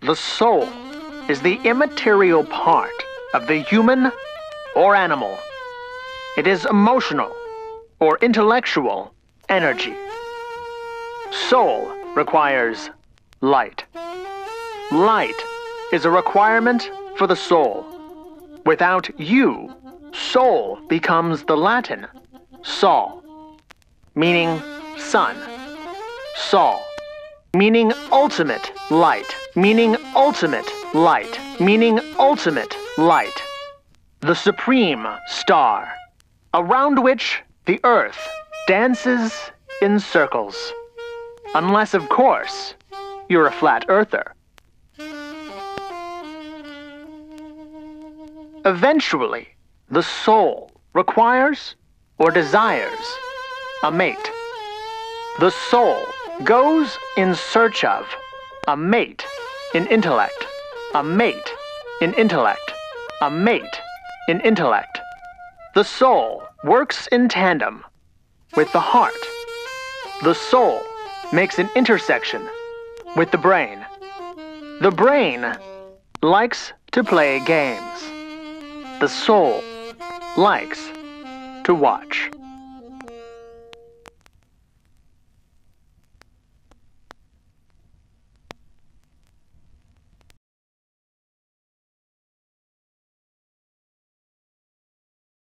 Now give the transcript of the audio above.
The soul is the immaterial part of the human or animal. It is emotional or intellectual energy. Soul requires light. Light is a requirement for the soul. Without you, soul becomes the Latin sol, meaning sun. Sol, meaning ultimate light, meaning ultimate light, meaning ultimate light. The supreme star, around which the earth dances in circles. Unless, of course, you're a flat earther. Eventually, the soul requires or desires a mate. The soul goes in search of a mate in intellect, a mate in intellect, a mate in intellect. The soul works in tandem with the heart. The soul makes an intersection with the brain. The brain likes to play games. The soul likes to watch.